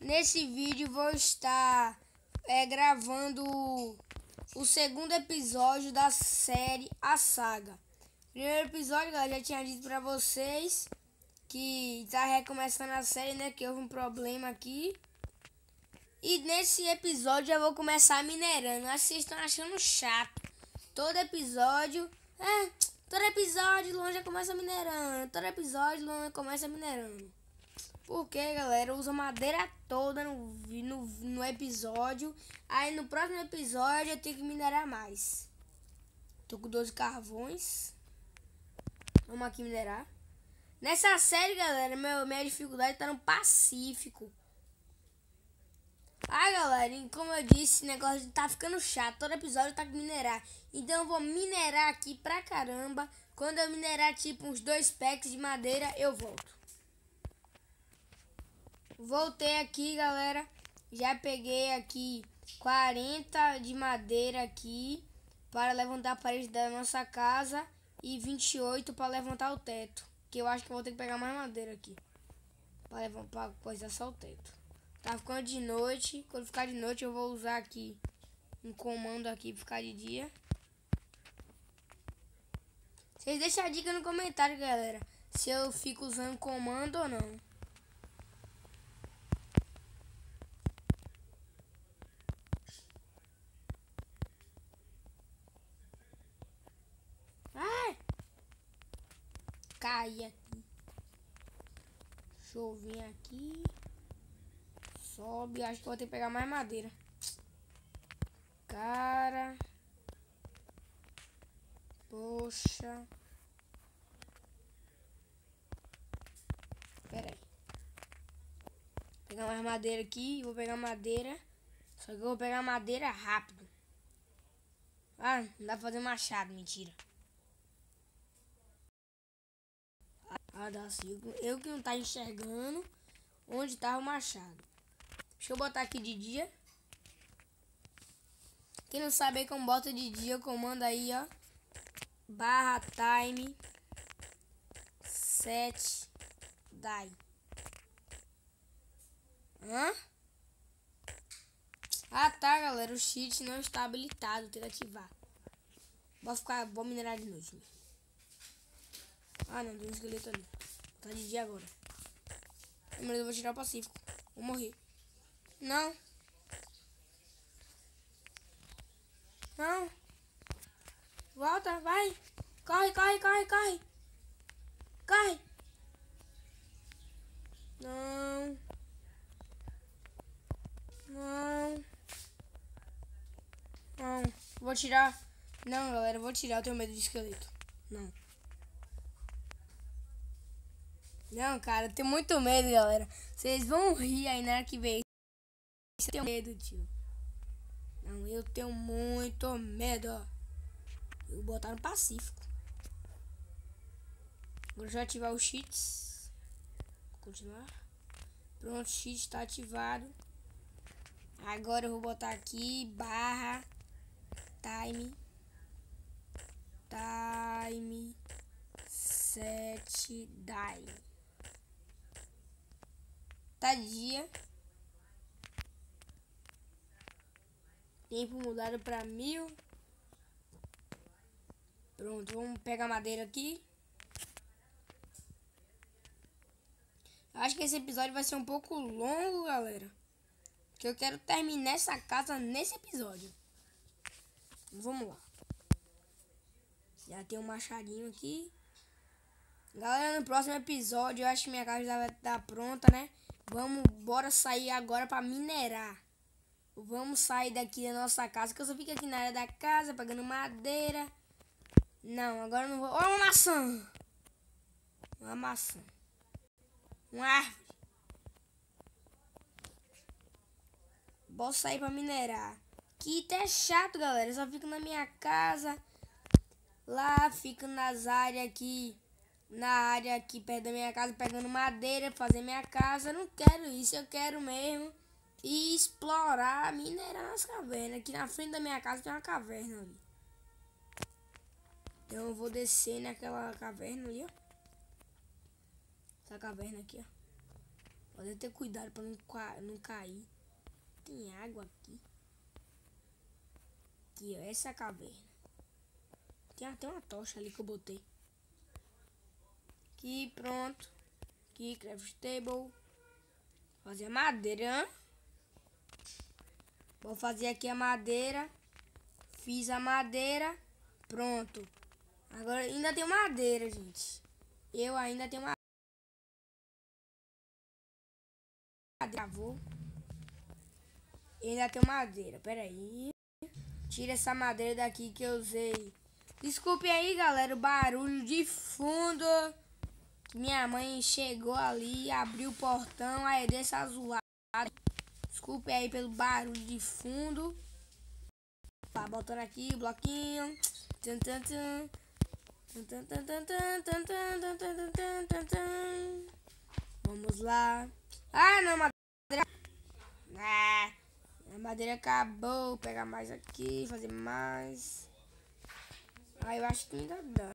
nesse vídeo vou estar é, gravando o segundo episódio da série A Saga. Primeiro episódio, galera, já tinha dito pra vocês que tá recomeçando a série, né? Que houve um problema aqui. E nesse episódio eu vou começar minerando. Vocês estão achando chato. Todo episódio. É, todo episódio Luan já começa minerando. Todo episódio Luan começa minerando. Porque, galera, usa madeira toda no, no, no episódio. Aí no próximo episódio eu tenho que minerar mais. Tô com 12 carvões. Vamos aqui minerar. Nessa série, galera, meu, minha dificuldade tá no Pacífico. Ah, galera, como eu disse, esse negócio tá ficando chato. Todo episódio tá com minerar. Então eu vou minerar aqui pra caramba. Quando eu minerar tipo uns dois packs de madeira, eu volto. Voltei aqui, galera. Já peguei aqui 40 de madeira aqui para levantar a parede da nossa casa e 28 para levantar o teto. Que eu acho que eu vou ter que pegar mais madeira aqui. Para levantar coisa só o teto. Tá ficando de noite. Quando ficar de noite eu vou usar aqui um comando aqui para ficar de dia. Vocês deixam a dica no comentário, galera. Se eu fico usando comando ou não. Cair aqui. Deixa eu vir aqui. Sobe. Acho que vou ter que pegar mais madeira. Cara. Poxa. Pera aí. Vou pegar mais madeira aqui. Vou pegar madeira. Só que eu vou pegar madeira rápido. Ah, não dá pra fazer machado. Mentira. Ah, dá sim. Eu que não tá enxergando onde tá o machado. Deixa eu botar aqui de dia. Quem não sabe aí como bota de dia, comando aí, ó. Barra time set die. Hã? Ah tá, galera. O cheat não está habilitado. Tem que ativar. Vou ficar. Vou minerar de noite. Ah, não, tem um esqueleto ali. Tá de dia agora. Mas eu vou tirar o Pacífico. Vou morrer. Não. Não. Volta, vai. Corre, corre, corre, corre. Corre. Não. Não. Não. Vou tirar. Não, galera, vou tirar. Eu tenho medo de esqueleto. Não. Não, cara, eu tenho muito medo, galera. Vocês vão rir aí na ver. Eu tenho medo, tio. Não, eu tenho muito medo. Eu vou botar no Pacífico. Agora já ativar os cheats. Continuar. Pronto, o cheat está ativado. Agora eu vou botar aqui barra time time set die dia. Tempo mudado para mil. Pronto, vamos pegar madeira aqui. Acho que esse episódio vai ser um pouco longo, galera. Que eu quero terminar essa casa nesse episódio. Vamos lá. Já tem um machadinho aqui. Galera, no próximo episódio eu acho que minha casa já vai estar pronta, né? Vamos, bora sair agora para minerar. Vamos sair daqui da nossa casa, que eu só fico aqui na área da casa, pegando madeira. Não, agora não vou... Olha uma maçã! Uma maçã. Uma árvore. Vou sair para minerar. Que é chato, galera. Eu só fico na minha casa. Lá, fico nas áreas aqui na área aqui perto da minha casa pegando madeira, fazer minha casa. Não quero isso, eu quero mesmo explorar, minerar nas cavernas. Aqui na frente da minha casa tem uma caverna ali. Então eu vou descer naquela caverna ali, ó. Essa caverna aqui, ó. Pode ter cuidado pra não, não cair. Tem água aqui. Aqui, ó. Essa caverna. Tem até uma tocha ali que eu botei. Aqui, pronto. Aqui, craft table. Fazer madeira. Vou fazer aqui a madeira. Fiz a madeira. Pronto. Agora ainda tem madeira, gente. Eu ainda tenho madeira. Travou. Ainda tem madeira. Pera aí. Tira essa madeira daqui que eu usei. Desculpe aí, galera, o barulho de fundo. Minha mãe chegou ali, abriu o portão, aí desse azulado. Desculpe aí pelo barulho de fundo. Tá botando aqui o bloquinho. Vamos lá. Ah, não, madeira. Ah, a madeira acabou. Vou pegar mais aqui, fazer mais. Ah, eu acho que ainda dá.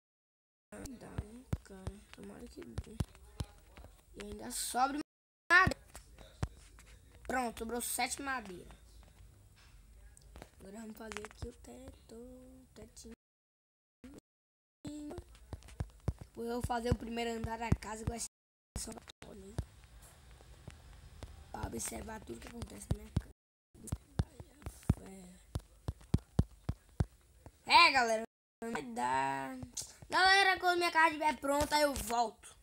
Dá, cara. Tomara que dê. E ainda sobra madeira. Pronto, sobrou sete madeiras. Agora vamos fazer aqui o teto. Tetinho. Depois eu vou fazer o primeiro andar da casa ser só Pra observar tudo que acontece na minha casa. É, galera. Vai dar. Galera, quando minha casa estiver pronta, eu volto.